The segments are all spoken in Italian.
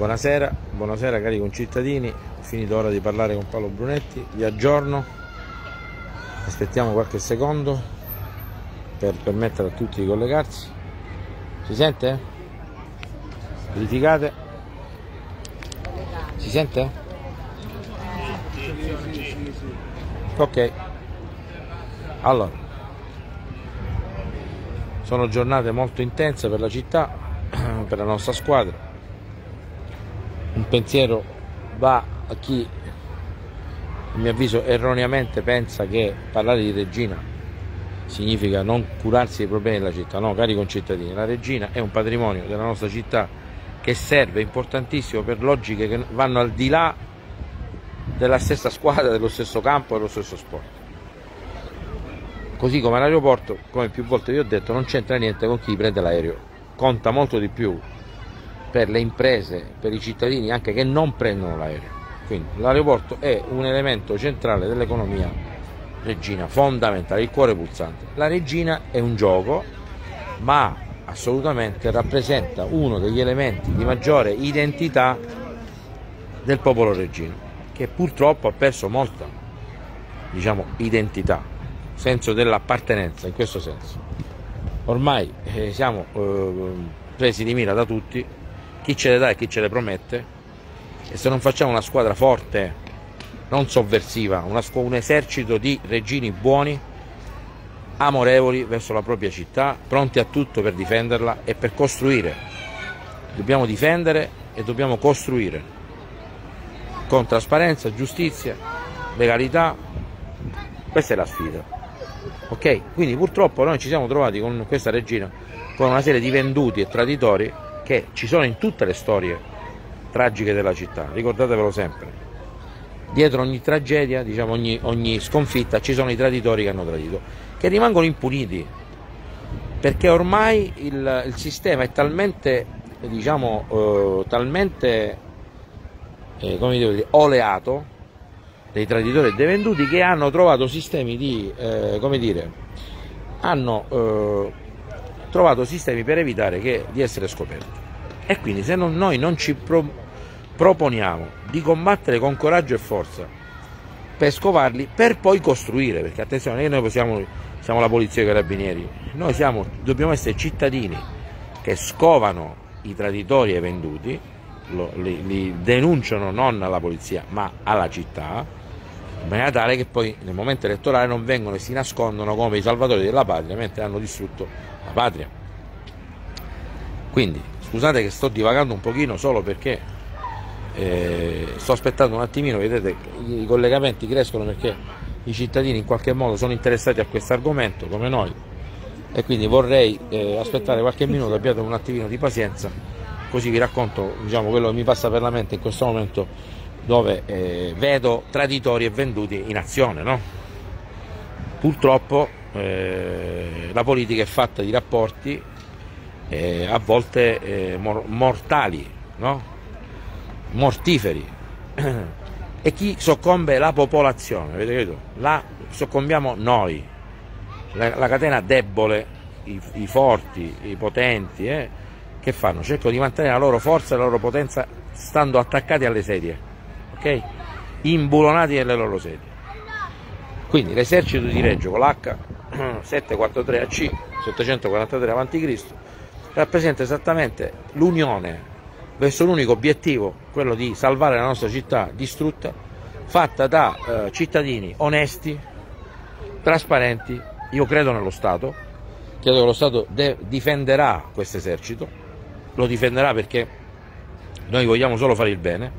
Buonasera, buonasera cari concittadini, finito ora di parlare con Paolo Brunetti, vi aggiorno, aspettiamo qualche secondo per permettere a tutti di collegarsi. Si sente? Verificate? Si sente? Ok. Allora, sono giornate molto intense per la città, per la nostra squadra pensiero va a chi, a mio avviso, erroneamente pensa che parlare di regina significa non curarsi dei problemi della città. No, cari concittadini, la regina è un patrimonio della nostra città che serve, importantissimo, per logiche che vanno al di là della stessa squadra, dello stesso campo, dello stesso sport. Così come l'aeroporto, come più volte vi ho detto, non c'entra niente con chi prende l'aereo, conta molto di più per le imprese, per i cittadini anche che non prendono l'aereo. Quindi l'aeroporto è un elemento centrale dell'economia regina, fondamentale, il cuore pulsante. La regina è un gioco, ma assolutamente rappresenta uno degli elementi di maggiore identità del popolo regino, che purtroppo ha perso molta diciamo, identità, senso dell'appartenenza in questo senso. Ormai eh, siamo eh, presi di mira da tutti chi ce le dà e chi ce le promette e se non facciamo una squadra forte, non sovversiva, un esercito di regini buoni, amorevoli verso la propria città, pronti a tutto per difenderla e per costruire. Dobbiamo difendere e dobbiamo costruire con trasparenza, giustizia, legalità. Questa è la sfida. Ok? Quindi purtroppo noi ci siamo trovati con questa regina con una serie di venduti e traditori che ci sono in tutte le storie tragiche della città, ricordatevelo sempre. Dietro ogni tragedia, diciamo ogni, ogni sconfitta, ci sono i traditori che hanno tradito, che rimangono impuniti, perché ormai il, il sistema è talmente, diciamo, eh, talmente eh, dire, oleato dei traditori e dei venduti che hanno trovato sistemi di, eh, come dire, hanno eh, trovato sistemi per evitare che, di essere scoperti. E quindi se non, noi non ci pro, proponiamo di combattere con coraggio e forza per scovarli, per poi costruire, perché attenzione, noi possiamo, siamo la polizia e i carabinieri, noi siamo, dobbiamo essere cittadini che scovano i traditori e i venduti, lo, li, li denunciano non alla polizia ma alla città, in maniera tale che poi nel momento elettorale non vengono e si nascondono come i salvatori della patria mentre hanno distrutto la patria. Quindi scusate che sto divagando un pochino solo perché eh, sto aspettando un attimino, vedete i collegamenti crescono perché i cittadini in qualche modo sono interessati a questo argomento come noi e quindi vorrei eh, aspettare qualche minuto, abbiate un attimino di pazienza così vi racconto diciamo, quello che mi passa per la mente in questo momento dove eh, vedo traditori e venduti in azione. No? Purtroppo eh, la politica è fatta di rapporti eh, a volte eh, mor mortali, no? mortiferi. e chi soccombe la popolazione, vedete? La soccombiamo noi, la, la catena debole, i, i, forti, i potenti, eh? che fanno? Cercano di mantenere la loro forza e la loro potenza stando attaccati alle sedie, ok? Imbulonati nelle loro sedie. Quindi l'esercito di Reggio con l'H 743 AC 743 a.C. rappresenta esattamente l'unione verso l'unico obiettivo, quello di salvare la nostra città distrutta, fatta da eh, cittadini onesti, trasparenti. Io credo nello Stato, credo che lo Stato difenderà questo esercito, lo difenderà perché noi vogliamo solo fare il bene.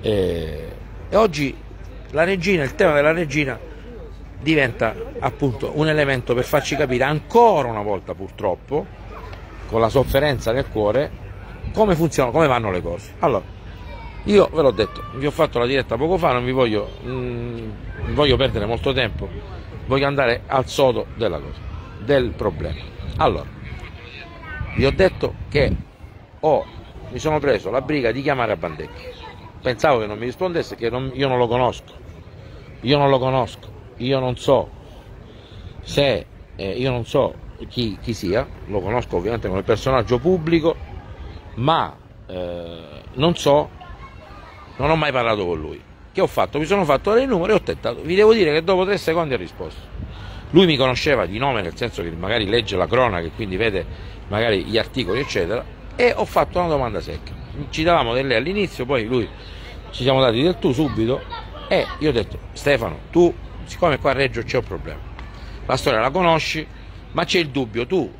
E, e oggi la regina, il tema della regina diventa appunto un elemento per farci capire ancora una volta purtroppo, con la sofferenza nel cuore, come funzionano, come vanno le cose. Allora, io ve l'ho detto, vi ho fatto la diretta poco fa, non vi voglio, mm, voglio perdere molto tempo, voglio andare al sodo della cosa, del problema. Allora, vi ho detto che ho, mi sono preso la briga di chiamare a Bandecchi. Pensavo che non mi rispondesse, che non, io non lo conosco. Io non lo conosco io non so se eh, io non so chi, chi, sia, lo conosco ovviamente come personaggio pubblico, ma eh, non so, non ho mai parlato con lui. Che ho fatto? Mi sono fatto dei numeri e ho tentato. Vi devo dire che dopo tre secondi ha risposto. Lui mi conosceva di nome, nel senso che magari legge la cronaca e quindi vede magari gli articoli, eccetera, e ho fatto una domanda secca. Ci davamo del lei all'inizio, poi lui ci siamo dati del tu subito e io ho detto Stefano, tu, siccome qua a Reggio c'è un problema, la storia la conosci, ma c'è il dubbio, tu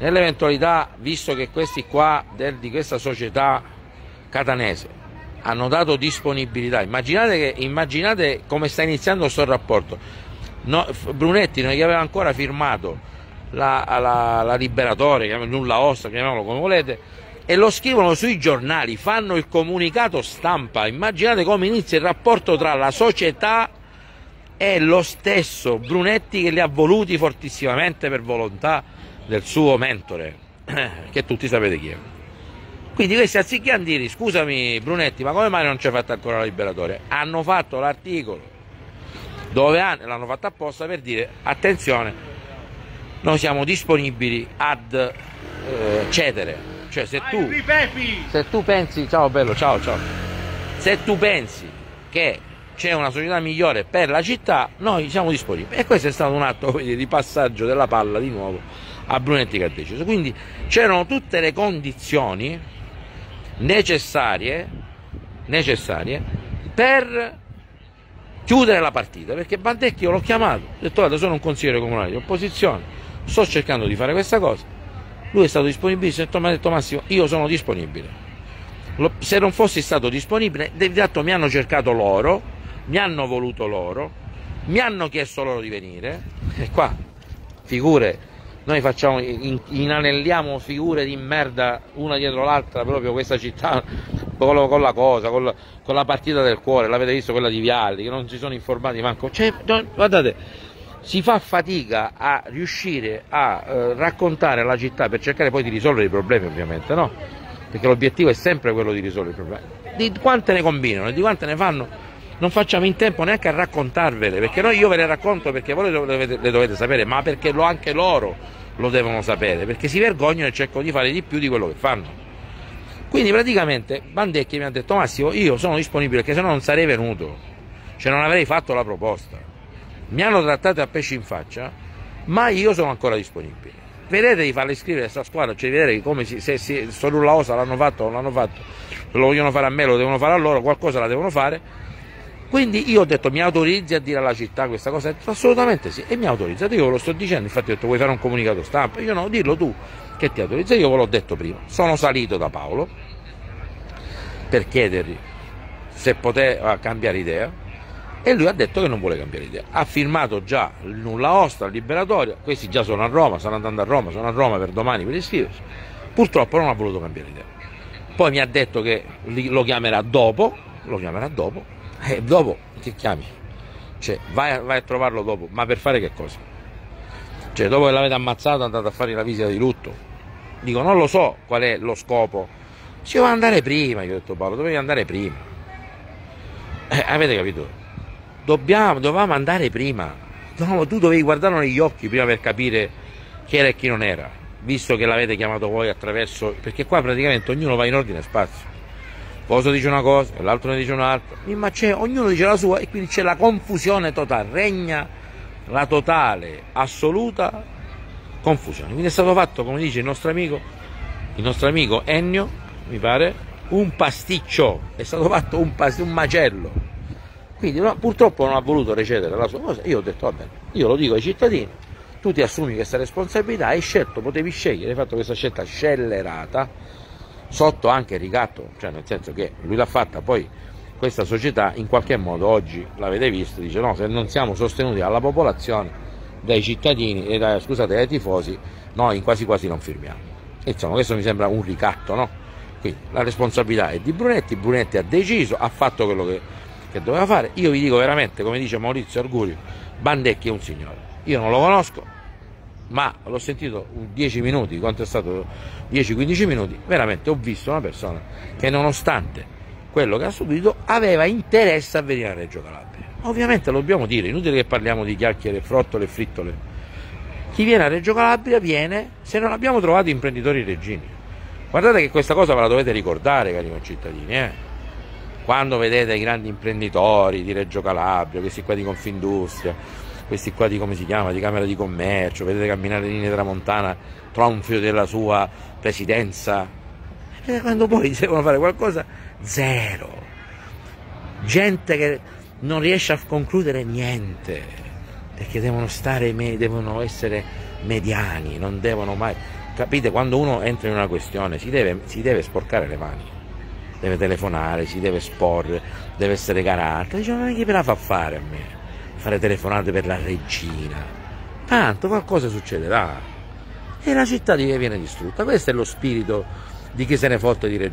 nell'eventualità, visto che questi qua del, di questa società catanese hanno dato disponibilità, immaginate, che, immaginate come sta iniziando questo rapporto, no, Brunetti non gli aveva ancora firmato la, la, la liberatoria, nulla osta, chiamiamolo come volete, e lo scrivono sui giornali, fanno il comunicato stampa, immaginate come inizia il rapporto tra la società e lo stesso Brunetti che li ha voluti fortissimamente per volontà del suo mentore, che tutti sapete chi è. Quindi questi anziché dire scusami Brunetti, ma come mai non ci hai fatto ancora la liberatoria? Hanno fatto l'articolo dove l'hanno fatto apposta per dire attenzione, noi siamo disponibili ad eh, cedere. Cioè se tu, se tu pensi, ciao bello, ciao ciao, se tu pensi che c'è una società migliore per la città, noi siamo disponibili. E questo è stato un atto dire, di passaggio della palla di nuovo a Brunetti che ha deciso. Quindi c'erano tutte le condizioni necessarie, necessarie per chiudere la partita, perché Bandecchi io l'ho chiamato, ho detto guarda sono un consigliere comunale di opposizione, sto cercando di fare questa cosa, lui è stato disponibile, mi ha detto Massimo io sono disponibile, se non fossi stato disponibile, di fatto mi hanno cercato loro, mi hanno voluto loro, mi hanno chiesto loro di venire, e qua figure noi facciamo, inanelliamo figure di merda una dietro l'altra proprio questa città con, con la cosa, con la, con la, partita del cuore, l'avete visto quella di Vialli, che non si sono informati manco. Cioè, no, guardate, si fa fatica a riuscire a eh, raccontare la città per cercare poi di risolvere i problemi ovviamente, no? Perché l'obiettivo è sempre quello di risolvere i problemi. Di quante ne combinano e di quante ne fanno non facciamo in tempo neanche a raccontarvele, perché noi io ve le racconto perché voi le dovete, le dovete sapere, ma perché lo, anche loro lo devono sapere, perché si vergognano e cercano di fare di più di quello che fanno. Quindi praticamente Bandecchi mi ha detto Massimo io sono disponibile perché se no non sarei venuto, cioè non avrei fatto la proposta. Mi hanno trattato a pesci in faccia, ma io sono ancora disponibile. Vedete di farle iscrivere a questa squadra, cioè vedere come si, se, se sono nulla osa l'hanno fatto o non l'hanno fatto, lo vogliono fare a me, lo devono fare a loro, qualcosa la devono fare quindi io ho detto mi autorizzi a dire alla città questa cosa? Detto, assolutamente sì, e mi autorizza, io ve lo sto dicendo, infatti ho detto vuoi fare un comunicato stampa? Io no, dillo tu che ti autorizza, io ve l'ho detto prima, sono salito da Paolo per chiedergli se poteva cambiare idea e lui ha detto che non vuole cambiare idea. Ha firmato già il nulla osta, il liberatorio, questi già sono a Roma, stanno andando a Roma, sono a Roma per domani per iscriversi. Purtroppo non ha voluto cambiare idea. Poi mi ha detto che lo chiamerà dopo, lo chiamerà dopo, e dopo che chiami? Cioè, vai, vai, a trovarlo dopo, ma per fare che cosa? Cioè, dopo che l'avete ammazzato andate a fare la visita di lutto. Dico, non lo so qual è lo scopo. Ci doveva andare prima, io ho detto Paolo, dovevi andare prima. Eh, avete capito? Dobbiamo, dovevamo andare prima. No, tu dovevi guardarlo negli occhi prima per capire chi era e chi non era, visto che l'avete chiamato voi attraverso... Perché qua praticamente ognuno va in ordine spazio cosa dice una cosa l'altro ne dice un'altra, ma c'è, ognuno dice la sua e quindi c'è la confusione totale, regna la totale, assoluta confusione. Quindi è stato fatto, come dice il nostro amico, il nostro amico Ennio, mi pare, un pasticcio, è stato fatto un, un macello. Quindi no, purtroppo non ha voluto recedere la sua cosa, io ho detto va bene, io lo dico ai cittadini, tu ti assumi questa responsabilità, hai scelto, potevi scegliere, hai fatto questa scelta scellerata, sotto anche ricatto, cioè nel senso che lui l'ha fatta, poi questa società in qualche modo oggi l'avete visto, dice no, se non siamo sostenuti dalla popolazione, dai cittadini e dai, scusate, dai tifosi, noi quasi quasi non firmiamo. Insomma questo mi sembra un ricatto, no? Quindi la responsabilità è di Brunetti, Brunetti ha deciso, ha fatto quello che, che doveva fare. Io vi dico veramente, come dice Maurizio Argurio, Bandecchi è un signore. Io non lo conosco, ma l'ho sentito 10 minuti, quanto è stato 10-15 minuti, veramente ho visto una persona che nonostante quello che ha subito aveva interesse a venire a Reggio Calabria. Ovviamente lo dobbiamo dire, inutile che parliamo di chiacchiere, frottole e frittole. Chi viene a Reggio Calabria viene se non abbiamo trovato imprenditori reggini. Guardate che questa cosa ve la dovete ricordare, cari concittadini, eh? Quando vedete i grandi imprenditori di Reggio Calabria, questi qua di Confindustria, questi qua di come si chiama, di Camera di Commercio, vedete camminare linee tramontana, tronfio della sua presidenza, e quando poi devono fare qualcosa, zero. Gente che non riesce a concludere niente, perché devono stare, devono essere mediani, non devono mai Capite? Quando uno entra in una questione si deve, si deve sporcare le mani, deve telefonare, si deve esporre, deve essere garante. Dice, ma chi me la fa fare a me? Fare telefonate per la regina. Tanto qualcosa succederà. E la città viene distrutta. Questo è lo spirito di chi se ne fotte di Reggio.